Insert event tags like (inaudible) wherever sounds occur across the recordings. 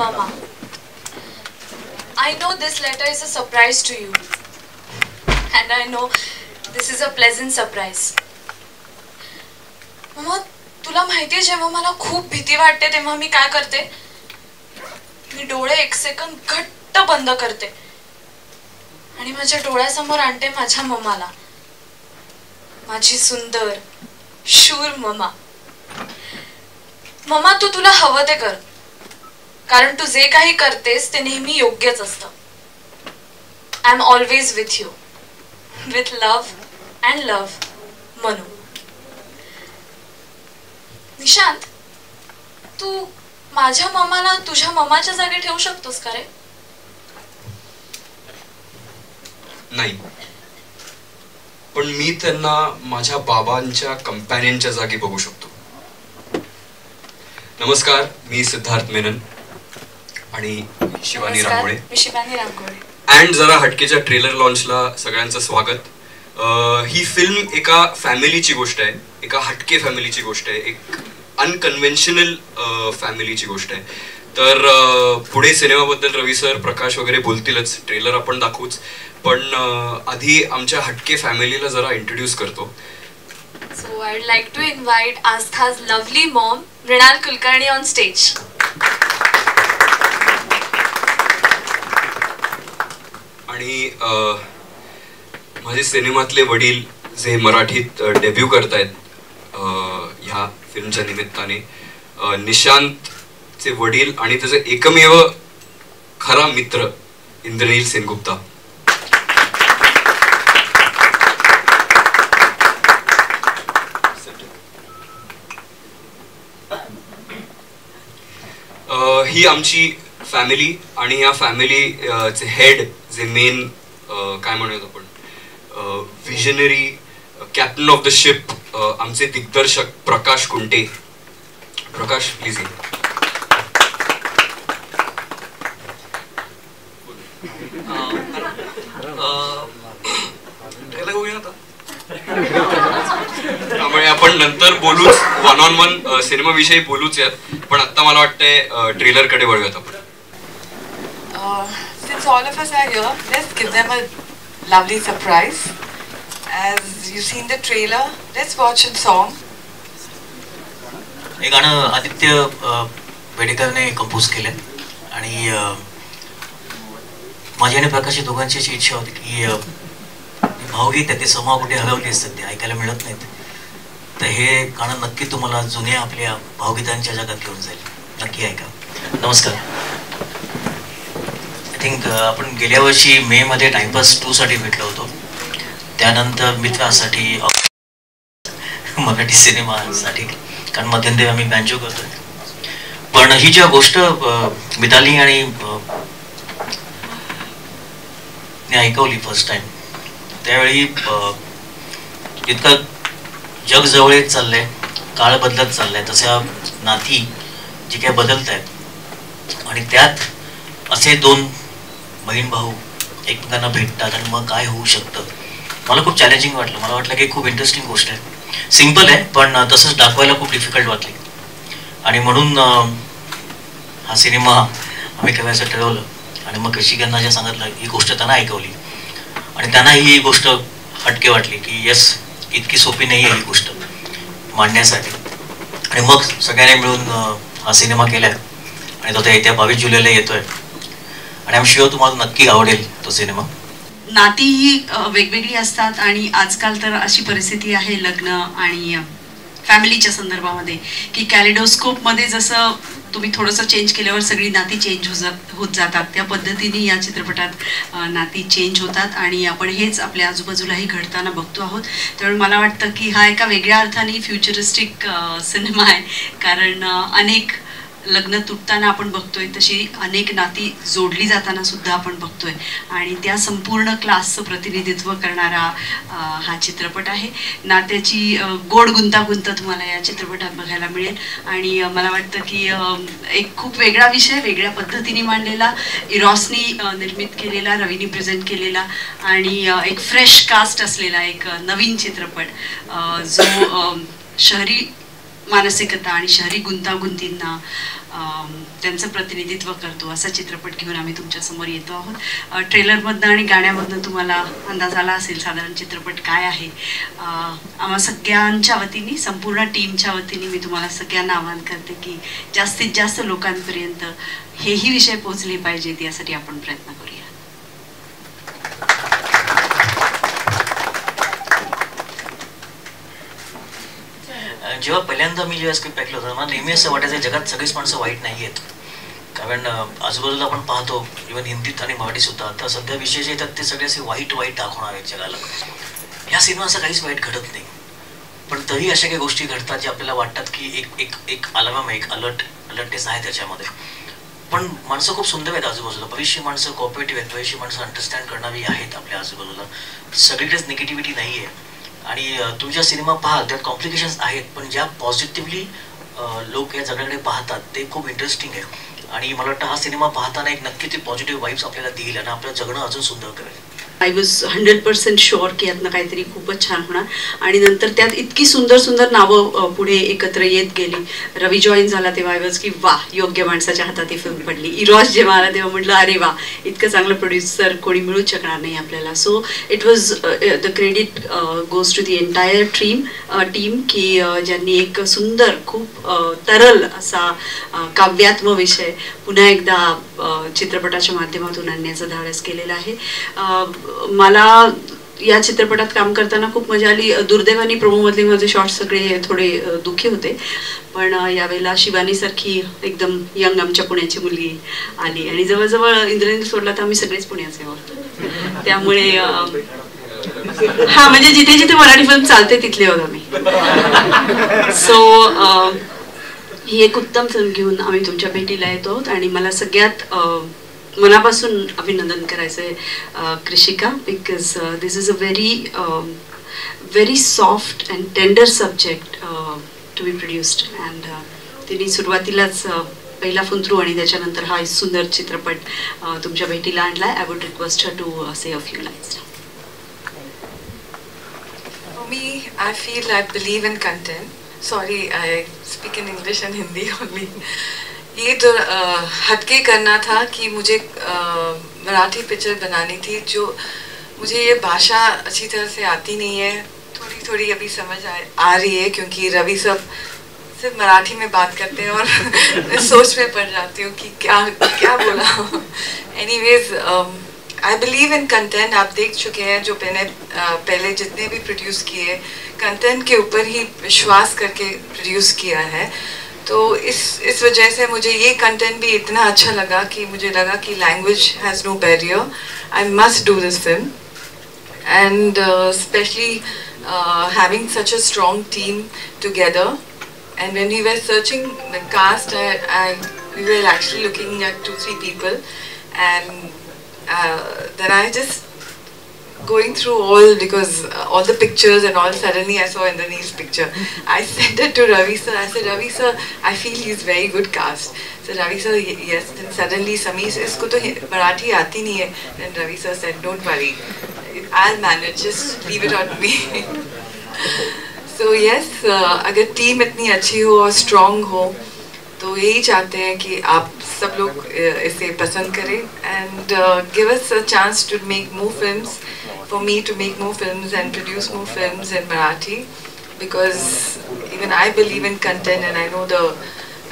Mama, I know this letter is a surprise to you. And I know this is a pleasant surprise. मम्मा तुला माहिती आहे जेव्हा मला खूप भीती वाटते तेव्हा मी काय करते? मी डोळे एक सेकंद घट्ट बंद करते. आणि माझ्या डोळ्यासमोर आणते माझ्या मम्माला माझी सुंदर शूर ममा. ममा तू तुला हवं ते कर. कारण तू जे काही करतेस ते नेहमी योग्यच असतं. I am always with you with love and love Manu. Nishant तू माझ्या ममाला तुझ्या मम्माच्या जागी ठेवू शकतोस का रे? नाही. पण मी त्यांना माझ्या बाबांच्या कंपॅनियनच्या जागी बघू शकतो. नमस्कार मी सिद्धार्थ मेनन. आणि शिवानी रांगोळे. मी शिवानी अँड जरा हटकेच्या ट्रेलर लॉन्चला सगळ्यांचं स्वागत. ही फिल्म एका फॅमिलीची गोष्ट आहे. एका हटके फॅमिलीची गोष्ट आहे. एक अनकन्व्हेन्शनल फॅमिलीची गोष्ट आहे. तर पुढे सिनेमाबद्दल रवी सर प्रकाश वगैरे बोलतीलच. ट्रेलर आपण दाखवूच. पण आधी आमच्या हटके फॅमिलीला जरा इंट्रोड्यूस करतो. So I would like to invite Astha's lovely mom, Mrinal Kulkarni, on आणि माझे सिनेमातले वडील जे मराठीत डेब्यू करतायत ह्या फिल्मच्या निमित्ताने निशांतचे वडील आणि त्याचे एकमेव खरा मित्र इंद्रनील सेनगुप्ता. ही आमची फॅमिली आणि या फॅमिली चे हेड जे मेन काय म्हणूयात आपण? Visionary captain of the ship आमचे दिग्दर्शक प्रकाश कुंटे. प्रकाश प्लीज त्यामुळे आपण नंतर बोलूच वन ऑन वन सिनेमाविषयी बोलूच यात. पण आता मला वाटतंय ट्रेलरकडे वळूयात आपण. Since all of us are here, let's give them a lovely surprise. As you've seen the trailer, let's watch a song. हे गाणं आदित्य अ, बेडेकरने कंपोज केलं आणि माझी आणि प्रकाश दोघांची अशी इच्छा होती की भावगीत आहे ते समा कुठे हरवली असतात ते ऐकायला मिळत नाहीत. तर हे गाणं नक्की तुम्हाला जुन्या आपल्या भावगीतांच्या जगात घेऊन जाईल. नक्की ऐका. नमस्कार. थिंक uh, आपण गेल्या वर्षी मे मध्ये टाइमपास टू साठी भेटलो होतो. त्यानंतर मित्रासाठी (laughs) मराठी सिनेमासाठी कारण मध्यंतरी आम्ही बँजो करतोय. पण ही ज्या गोष्ट मिताली आणि ऐकवली फर्स्ट टाइम त्यावेळी जितकं इतकं जग जवळ येत चाललंय काळ बदलत चाललाय तशा नाती जी काय बदलत आहेत आणि त्यात असे दोन बहीण भाऊ एकमेकांना भेटतात आणि मग काय होऊ शकतं? मला खूप चॅलेंजिंग वाटलं. मला वाटलं की खूप इंटरेस्टिंग गोष्ट आहे. सिंपल आहे पण तसंच दाखवायला खूप डिफिकल्ट वाटली. आणि म्हणून हा सिनेमा आम्ही करायचं ठरवलं आणि मग कृषिकांना जे सांगितलं ही गोष्ट त्यांना ऐकवली. आणि त्यांना ही गोष्ट हटके वाटली की येस इतकी सोपी नाही आहे ही गोष्ट मांडण्यासाठी. आणि मग सगळ्यांनी मिळून हा सिनेमा केलाय. आणि तो त्या येत्या बावीस जुलैला येतोय. आणि आम शुअर तुम्हाला नक्की आवडेल तो सिनेमा. नाती ही वेगवेगळी असतात आणि आजकाल तर अशी परिस्थिती आहे लग्न आणि फॅमिलीच्या संदर्भामध्ये की कॅलिडोस्कोपमध्ये जसं तुम्ही थोडंसं चेंज केल्यावर सगळी नाती चेंज हो जात होत जातात. त्या पद्धतीने या चित्रपटात नाती चेंज होतात आणि आपण हेच आपल्या आजूबाजूलाही घडताना बघतो आहोत. त्यामुळे मला वाटतं की हा एका वेगळ्या अर्थाने फ्युचरिस्टिक सिनेमा आहे. कारण अनेक लग्न तुटताना आपण बघतोय तशी अनेक नाती जोडली जाताना सुद्धा आपण बघतोय. आणि त्या संपूर्ण क्लासचं प्रतिनिधित्व करणारा हा चित्रपट आहे. नात्याची गोड गुंतागुंत तुम्हाला या चित्रपटात बघायला मिळेल. आणि मला वाटतं की एक खूप वेगळा विषय वेगळ्या पद्धतीने मांडलेला. इरॉसनी निर्मित केलेला रवीनी प्रेझेंट केलेला. आणि एक फ्रेश कास्ट असलेला एक नवीन चित्रपट जो शहरी मानसिकता आणि शहरी गुंतागुंतींना त्यांचं प्रतिनिधित्व करतो असा चित्रपट घेऊन आम्ही तुमच्यासमोर येतो आहोत. ट्रेलरमधनं आणि गाण्यामधनं तुम्हाला अंदाज आला असेल साधारण चित्रपट काय आहे. आम्हा सगळ्यांच्या वतीने संपूर्ण टीमच्या वतीने मी तुम्हाला सगळ्यांना आवाहन करते की जास्तीत जास्त लोकांपर्यंत हेही विषय पोहोचले पाहिजेत यासाठी आपण प्रयत्न करूया अं, जेव्हा पहिल्यांदा मी जेव्हा स्क्रिप्ट ऐकलं होतं मला नेहमी असं वाटायचं जगात सगळीच माणसं वाईट नाही आहेत कारण आजूबाजूला आपण पाहतो इव्हन हिंदीत आणि मराठी सुद्धा तर सध्या विशेष येतात ते सगळे असे वाईट वाईट दाखवणार आहेत जगाला. ह्या सिनेमा असं काहीच वाईट घडत नाही. पण तरी अशा काही गोष्टी घडतात जे आपल्याला वाटतात की एक एक एक अलार्म आहे एक अलर्ट अलर्टनेस आहे त्याच्यामध्ये. पण माणसं खूप सुंदर आहेत आजूबाजूला. बरीचशी माणसं कॉपरेटिव्ह आहेत बरीचशी माणसं अंडरस्टँड करणारी आहेत आपल्या आजूबाजूला. सगळीकडेच निगेटिव्हिटी नाही आहे आणि तुम्ही ज्या सिनेमा पाहाल त्यात कॉम्प्लिकेशन्स आहेत पण ज्या पॉझिटिव्हली लोक या जगाकडे पाहतात ते खूप इंटरेस्टिंग आहे. आणि मला वाटतं हा सिनेमा पाहताना एक नक्की ते पॉझिटिव्ह वाईब्स आपल्याला देईल आणि आपलं जगणं अजून सुंदर करेल. I was hundred percent sure की यातनं काहीतरी खूपच छान होणार. आणि नंतर त्यात इतकी सुंदर सुंदर नावं पुढे एकत्र येत गेली. रवी जॉईन झाला तेव्हा आय वॉज की वा योग्य माणसाच्या हातात ही फिल्म पडली. इरॉज जेव्हा आला तेव्हा म्हटलं अरे वा इतकं चांगलं प्रोड्युसर कोणी मिळूच शकणार नाही आपल्याला. So it was the credit goes to the entire team team की ज्यांनी एक सुंदर खूप तरल असा काव्यात्म विषय पुन्हा एकदा चित्रपटाच्या माध्यमातून आणण्याचं धाडस केलेलं आहे. मला या चित्रपटात काम करताना खूप मजा आली. दुर्दैवानी प्रोमोमधले माझे शॉर्ट्स सगळे थोडे दुखी दुःखी होते. पण यावेळेला शिवानीसारखी एकदम यंग आमच्या पुण्याची मुलगी आली. आणि जवळजवळ इंद्रनील सोडला तर आम्ही सगळेच पुण्याचे आहोत त्यामुळे हा म्हणजे जिथे जिथे मराठी फिल्म चालते तिथले आहोत आम्ही. सो ही एक उत्तम फिल्म घेऊन आम्ही तुमच्या भेटीला येतो आहोत. आणि मला सगळ्यात मनापासून अभिनंदन करायचं आहे Krishika because this is a very very soft and tender subject to be produced and तिने सुरुवातीलाच अ, पहिला फुंत्रू आणि त्याच्यानंतर हा सुंदर चित्रपट अ, तुमच्या भेटीला आणला I would request her to say a few lines For me, I feel I believe in content. Sorry, I speak in English and Hindi only. ये तो हटके करना था कि मुझे मराठी पिक्चर बनानी थी जो मुझे ये भाषा अच्छी तरह से आती नहीं है। थोड़ी थोड़ी अभी समझ आ, आ रही है क्योंकि रवि सब सिर्फ़ मराठी में बात करते हैं और (laughs) मैं सोच में पड़ जाती हूँ कि क्या क्या बोला anyways I believe in content आप देख चुके हैं जो मैंने पहले जितने भी प्रोड्यूस किए कंटेंट के ऊपर ही विश्वास करके प्रोड्यूस किया है। तो इस इस वजह से मुझे ये कंटेंट भी इतना अच्छा लगा कि मुझे लगा कि language has no barrier I must do this film and uh, especially uh, having such a strong team together. And when we were searching the cast, I, I, we were actually looking at two, three people, and uh, then I just going through all because uh, all the pictures and all suddenly I saw Indranil's picture. (laughs) I sent it to Ravi sir. I said, Ravi sir, I feel he's very good cast. So Ravi sir, "Y- yes. Then suddenly Sameer says, इसको तो हि- मराठी आती नहीं है. Then Ravi sir said, don't worry, I'll manage. Just leave it on me. (laughs) so yes, uh, अगर team इतनी अच्छी हो और स्ट्रांग हो तो यही चाहते हैं कि आप सब लोग इसे पसंद करें and give us a chance to make more films for me to make more films and produce more films in Marathi because even I believe in content and I know the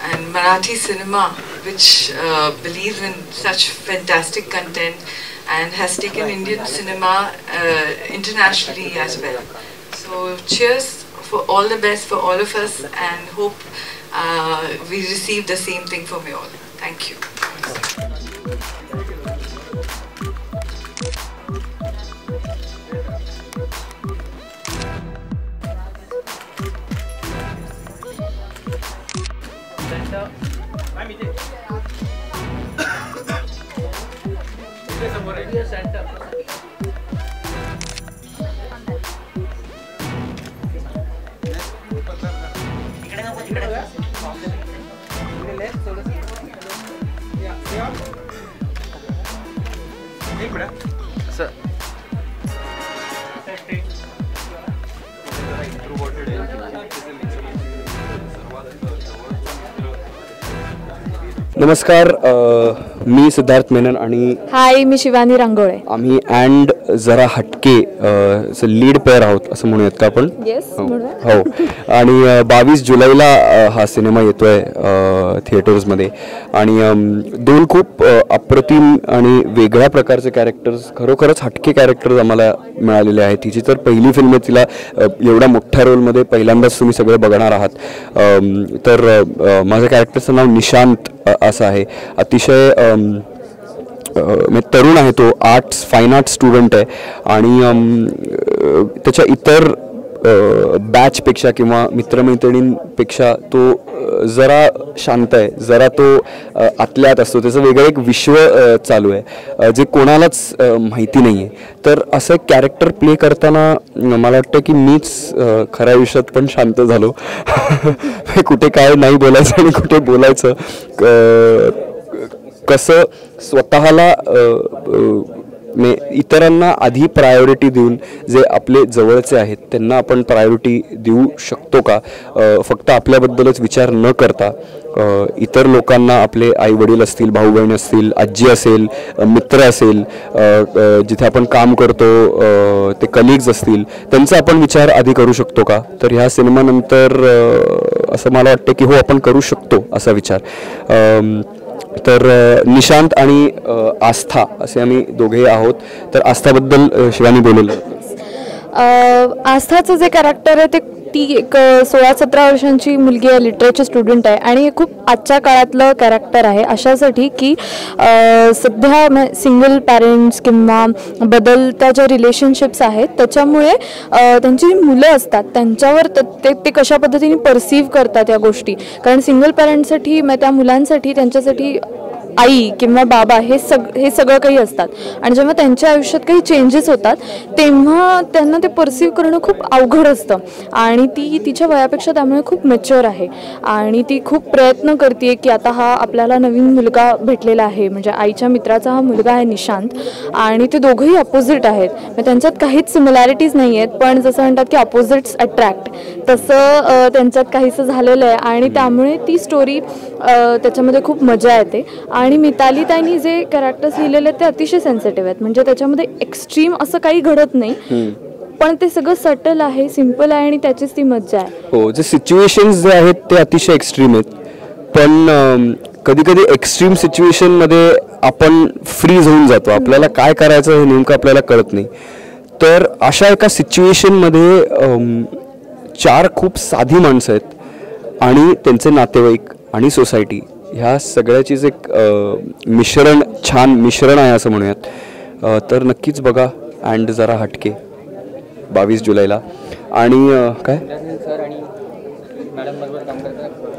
and Marathi cinema which uh, believes in such fantastic content and has taken Indian cinema uh, internationally as well. So cheers for all the best for all of us and hope uh, we receive the same thing from you all. Thank you. Center. नमस्कार मी सिद्धार्थ मेनन आणि hi मी शिवानी रांगोळे. आम्ही and जरा हटके lead pair आहोत असं म्हणूयात का आपण? हो. हो. आणि बावीस जुलैला हा सिनेमा येतोय थिएटर्समध्ये. आणि दोन खूप अप्रतिम आणि वेगळ्या प्रकारचे कॅरेक्टर्स खरोखरच हटके कॅरेक्टर्स आम्हाला मिळालेले आहेत. तिची तर पहिली फिल्म आहे तिला एवढ्या मोठ्या रोलमध्ये पहिल्यांदाच तुम्ही सगळे बघणार आहात. तर माझ्या कॅरेक्टरचं नाव निशांत असं आहे. अतिशय तरुण आहे तो आर्ट्स फाईन आर्ट्स स्टुडंट आहे. आणि त्याच्या इतर बॅचपेक्षा किंवा मित्रमैत्रिणींपेक्षा तो जरा शांत आहे जरा तो आतल्यात असतो. त्याचं वेगळं एक विश्व चालू आहे जे कोणालाच माहिती नाही आहे तर असं कॅरेक्टर प्ले करताना मला वाटतं की मीच खऱ्या आयुष्यात पण शांत झालो. (laughs) कुठे काय नाही बोलायचं आणि कुठे बोलायचं कसं स्वतःला मे इतरांना आधी प्रायोरिटी देऊन जे आपले जवळचे आहेत त्यांना आपण प्रायोरिटी देऊ शकतो का? फक्त आपल्याबद्दलच विचार न करता इतर लोकांना आपले आई वडील असतील भाऊ बहीण असतील आजी असेल मित्र असेल जिथे आपण काम करतो ते कलिग्ज असतील त्यांचा आपण विचार आधी करू शकतो का? तर ह्या सिनेमानंतर असं मला वाटतं की हो आपण करू शकतो असा विचार. तर निशांत आणि आस्था असे आम्ही दोघेही आहोत. तर आस्थाबद्दल शिवानी बोललेलं आस्थाचं जे कॅरेक्टर आहे ते ती एक सोळा सतरा वर्षांची मुलगी आहे लिटरेचर स्टुडंट आहे आणि हे खूप आजच्या काळातलं कॅरेक्टर आहे अशासाठी की सध्या सिंगल पॅरेंट्स किंवा बदलत्या ज्या रिलेशनशिप्स आहेत त्याच्यामुळे त्यांची जी मुलं असतात त्यांच्यावर ते ते कशा पद्धतीने परसिव्ह करतात या गोष्टी? कारण सिंगल पॅरेंटसाठी मग त्या मुलांसाठी त्यांच्यासाठी आई किंवा बाबा हे सग हे सगळं काही असतात. आणि जेव्हा त्यांच्या आयुष्यात काही चेंजेस होतात तेव्हा त्यांना ते परसिव्ह करणं खूप अवघड असतं. आणि ती तिच्या वयापेक्षा त्यामुळे खूप मेच्युअर आहे. आणि ती खूप प्रयत्न करते की आता हा आपल्याला नवीन मुलगा भेटलेला आहे. म्हणजे आईच्या मित्राचा हा मुलगा आहे निशांत. आणि ते दोघंही अपोजिट आहेत. मग त्यांच्यात काहीच सिमिलॅरिटीज नाही आहेत पण जसं म्हणतात की अपोजिट्स अट्रॅक्ट तसं त्यांच्यात काहीसं झालेलं आहे. आणि त्यामुळे ती स्टोरी त्याच्यामध्ये खूप मजा येते. आणि मिताली ताईंनी जे कॅरेक्टर्स लिहिलेले आहेत ते अतिशय सेन्सिटिव्ह आहेत. म्हणजे त्याच्यामध्ये एक्स्ट्रीम असं काही घडत नाही. पण ते सगळं सटल आहे सिंपल आहे आणि त्याचीच ती मज्जा आहे. हो जे सिच्युएशन्स जे आहेत ते अतिशय एक्स्ट्रीम आहेत. पण कधी कधी एक्स्ट्रीम सिच्युएशनमध्ये आपण फ्रीज होऊन जातो. आपल्याला काय करायचं हे नेमकं आपल्याला कळत नाही. तर अशा एका सिच्युएशनमध्ये चार खूप साधी माणसं आहेत आणि त्यांचे नातेवाईक आणि सोसायटी ह्या सगळ्याचीच एक मिश्रण छान मिश्रण आहे असं म्हणूयात. तर नक्कीच बघा अँड जरा हटके. बावीस जुलैला. आणि काय?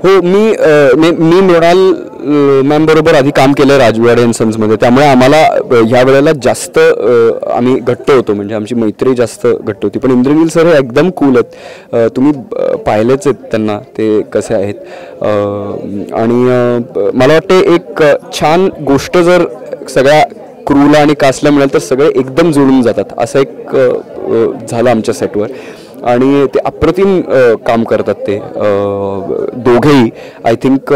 हो मी मी मृणाल मॅम बरोबर आधी काम केलं राजवाडे अँड सन्समध्ये त्यामुळे आम्हाला ह्या वेळेला जास्त आम्ही घट्ट होतो. म्हणजे आमची मैत्री जास्त घट्ट होती. पण इंद्रनील सर हे एकदम कूल आहेत. तुम्ही पाहिलेच आहेत त्यांना. ते कसे आहेत. आणि मला वाटते एक छान गोष्ट जर सगळ्या क्रूला आणि कासला मिळेल तर सगळे एकदम जुळून जातात. असं एक झालं आमच्या सेटवर आणि ते अप्रतिम काम करतात ते. दोघेही. आय थिंक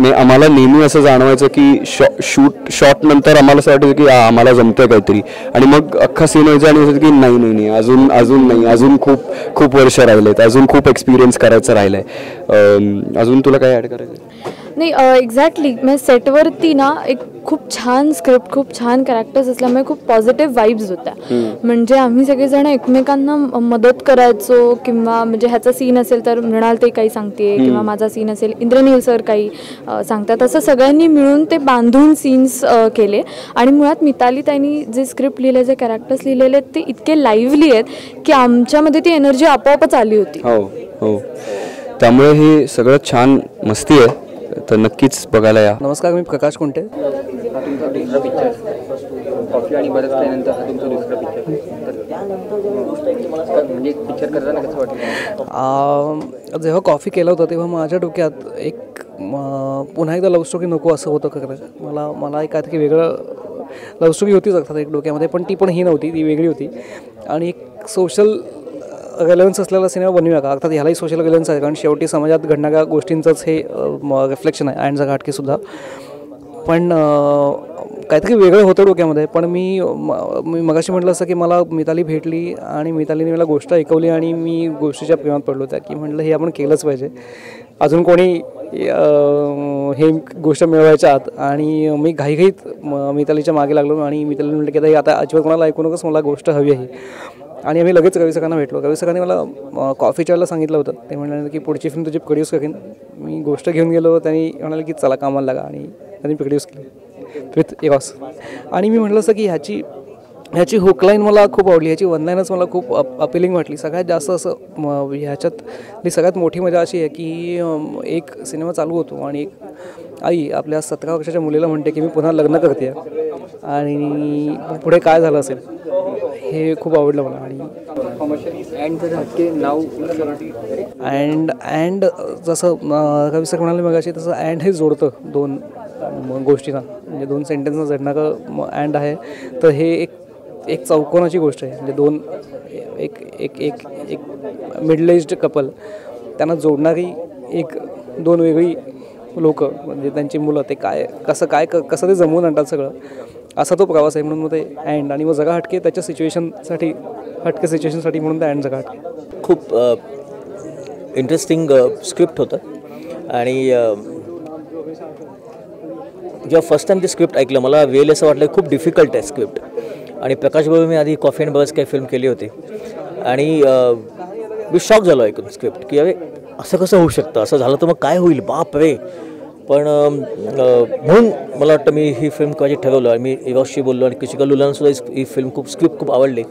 नाही आम्हाला नेहमी असं जाणवायचं की शॉ शूट शॉट नंतर आम्हाला असं वाटायचं की आम्हाला जमतंय काहीतरी. आणि मग अख्खा सीन व्हायचा आणि असं की नाही नाही नाही अजून अजून नाही अजून खूप खूप वर्ष राहिलेत अजून खूप एक्सपिरियन्स करायचं राहिलं आहे अजून तुला काय ॲड करायचं नाही एक्झॅक्टली म्हणजे सेटवरती ना एक खूप छान स्क्रिप्ट खूप छान कॅरेक्टर्स असल्यामुळे खूप पॉझिटिव्ह वाईब्स होत्या. म्हणजे आम्ही सगळेजण एकमेकांना मदत करायचो किंवा म्हणजे ह्याचा सीन असेल तर मृणाल ते काही सांगते किंवा माझा सीन असेल इंद्रनील सर काही सांगतात. असं सगळ्यांनी मिळून ते बांधून सीन्स केले. आणि मुळात मिताली त्यांनी जे स्क्रिप्ट लिहिले जे कॅरेक्टर्स लिहिलेले आहेत ते इतके लाईव्हली आहेत की आमच्यामध्ये ती एनर्जी आपोआपच आली होती. हो हो. त्यामुळे हे सगळं छान मस्ती आहे. तर नक्कीच बघायला या. नमस्कार मी प्रकाश कुंटे हा तुमचा दुसरा पिक्चर कॉफी आणि बरंच त्यानंतर हा तुमचा दुसरा पिक्चर तर म्हणजे पिक्चर करताना कसं वाटलं जेव्हा कॉफी केलं होतं तेव्हा माझ्या डोक्यात एक पुन्हा एकदा लव्ह स्टोरी नको असं होतं खरं मला मला एक काहीतरी वेगळं लव्ह स्टोरी होतीच अर्थात एक डोक्यामध्ये पण ती पण ही नव्हती ती वेगळी होती. आणि एक सोशल रेलेवन्स असलेला सिनेमा बनवूया का अर्थात ह्यालाही सोशल रेलेवन्स आहे. कारण शेवटी समाजात घडणाऱ्या गोष्टींचंच हे रिफ्लेक्शन आहे. अँड घाटकेसुद्धा पण काहीतरी वेगळं होतं डोक्यामध्ये. पण मी म- मी मगाशी म्हटलं असं की मला मिताली भेटली आणि मितालीने मला गोष्ट ऐकवली आणि मी गोष्टीच्या प्रेमात पडलो त्या की म्हटलं हे आपण केलंच पाहिजे. अजून कोणी हे गोष्ट मिळवायच्या आत. आणि मी घाईघाईत मितालीच्या मागे लागलो आणि मिताली म्हटलं की आता हे आता अजिबात कोणाला ऐकू नकोच मला गोष्ट हवी आहे. आणि आम्ही लगेच रवी सरांना भेटलो रवी सरांनी मला कॉफी चायला सांगितलं होतं. ते म्हणाले की पुढची फिल्म तुझी प्रोड्यूस करेन. मी गोष्ट घेऊन गेलो. त्यांनी म्हणाले की चला कामाला लागा. आणि त्यांनी प्रोड्यूस केली. विथ एवॉस आणि मी म्हटलं असं की ह्याची ह्याची हुकलाईन मला खूप आवडली. ह्याची वनलाईनच मला खूप अप अपिलिंग वाटली. सगळ्यात जास्त असं ह्याच्यात ह्याच्यातली सगळ्यात मोठी मजा अशी आहे की एक सिनेमा चालू होतो आणि एक आई आपल्या सतरा वर्षाच्या मुलीला म्हणते की मी पुन्हा लग्न करते. आणि पुढे काय झालं असेल? हे खूप आवडलं मला. आणि अँड अँड जसं कवी सर म्हणाले मग अशी तसं अँड हे जोडतं दोन म, गोष्टींना. म्हणजे दोन सेंटेन्सना जडणारं अँड आहे. तर हे एक एक चौकोनाची गोष्ट आहे. म्हणजे दोन एक एक एक एक मिडल एज्ड कपल त्यांना जोडणारी एक दोन वेगळी लोक म्हणजे त्यांची मुलं ते काय कसं काय क- कसं ते जमवून आणतात सगळं. असा तो प्रवास आहे म्हणून मग ते अँड आणि मग जगा हटके त्याच्या सिच्युएशनसाठी हटके सिच्युएशनसाठी म्हणून ते अँड जगा हटके. खूप इंटरेस्टिंग स्क्रिप्ट होतं. आणि जेव्हा फर्स्ट टाइम ते स्क्रिप्ट ऐकलं मला वेल असं वाटलं खूप डिफिकल्ट आहे स्क्रिप्ट आणि प्रकाश बाबू मी आधी कॉफी अँड बस काही फिल्म केली होती. आणि मी शॉक झालो ऐकून स्क्रिप्ट की अरे असं कसं होऊ शकतं? असं झालं तर मग काय होईल? बाप रे! पण म्हणून मला वाटतं मी ही फिल्म कधी ठरवलं आणि मी इरॉसशी बोललो आणि किशिका लुलानसुद्धा ही फिल्म खूप स्क्रिप्ट खूप आवडली.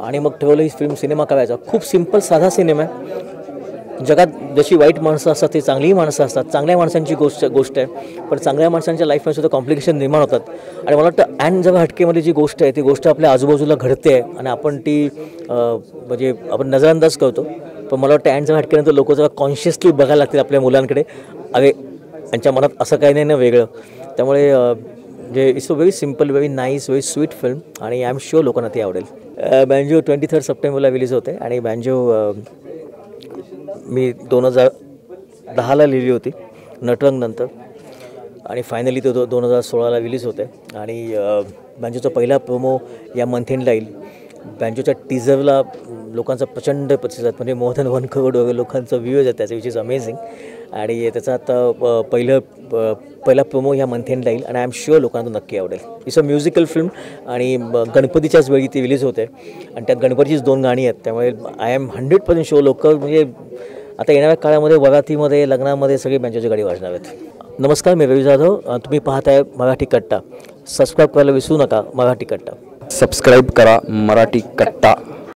आणि मग ठरवलं ही फिल्म सिनेमा करायचा खूप सिंपल साधा सिनेमा आहे. जगात जशी वाईट माणसं असतात ती चांगलीही माणसं असतात. चांगल्या माणसांची गोष्ट गोष्ट आहे. पण चांगल्या माणसांच्या लाईफमध्ये सुद्धा कॉम्प्लिकेशन निर्माण होतात. आणि मला वाटतं अँड जगा हटकेमध्ये जी गोष्ट आहे ती गोष्ट आपल्या आजूबाजूला घडते आहे. आणि आपण ती म्हणजे आपण नजरअंदाज करतो. पण मला वाटतं अँड जगा हटकेनंतर लोक जरा कॉन्शियसली बघायला लागतील आपल्या मुलांकडे. अरे त्यांच्या मनात असं काही नाही ना वेगळं. त्यामुळे जे it's a very simple very nice very sweet film आणि आय एम शुअर लोकांना ती आवडेल. बँजो ट्वेंटी थर्ड सप्टेंबरला रिलीज होते आणि बँजो मी दोन हजार दहाला लिहिली होती नटरंगनंतर आणि फायनली तो दो दोन हजार सोळाला रिलीज होते. आणि बँजोचा पहिला प्रोमो या मंथ एंडला येईल. बँजोच्या टीझरला लोकांचा प्रचंड प्रतिसाद म्हणजे मोर दॅन वन करोड वगैरे लोकांचा व्ह्यूज आहे त्याचं विच इज अमेझिंग आणि त्याचा आता प पहिलं पहिला प्रोमो ह्या मंथ एंडला येईल आणि आय एम शुअर लोकांना तो नक्की आवडेल. इट्स अ म्युझिकल फिल्म आणि गणपतीच्याच वेळी ती रिलीज होते. आणि त्यात गणपतीचीच दोन गाणी आहेत. त्यामुळे I am hundred percent sure लोक म्हणजे आता येणाऱ्या काळामध्ये वरातीमध्ये लग्नामध्ये सगळी बँजोची गाडी वाजणार आहेत. नमस्कार मी रवी जाधव. तुम्ही पाहताय मराठी कट्टा. सबस्क्राईब करायला विसरू नका मराठी कट्टा. सबस्क्राईब करा मराठी कट्टा.